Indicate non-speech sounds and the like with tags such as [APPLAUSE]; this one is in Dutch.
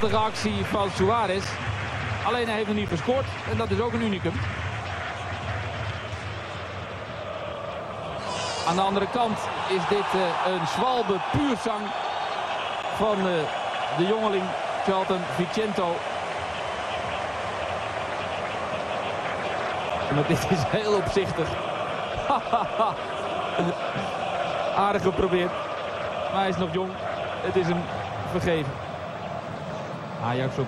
De reactie van Suarez. Alleen hij heeft nog niet gescoord. En dat is ook een unicum. Aan de andere kant is dit uh, een zwalbe puurzang van uh, de jongeling Charlton Vicento. [LAUGHS] Maar dit is heel opzichtig. [LAUGHS] Aardig geprobeerd. Maar hij is nog jong. Het is hem vergeven. Ajax jogou.